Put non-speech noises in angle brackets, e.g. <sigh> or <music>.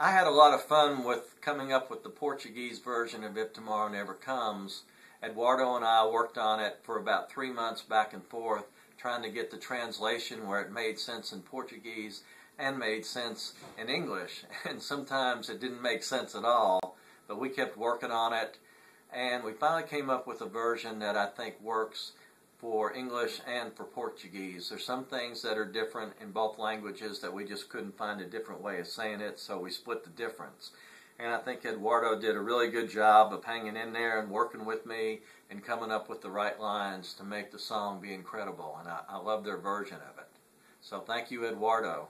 I had a lot of fun with coming up with the Portuguese version of If Tomorrow Never Comes. Eduardo and I worked on it for about three months back and forth, trying to get the translation where it made sense in Portuguese and made sense in English. <laughs> And sometimes it didn't make sense at all, but we kept working on it, and we finally came up with a version that I think works for English and for Portuguese. There's some things that are different in both languages that we just couldn't find a different way of saying it, so we split the difference. And I think Eduardo did a really good job of hanging in there and working with me and coming up with the right lines to make the song be incredible. And I, I love their version of it. So thank you, Eduardo.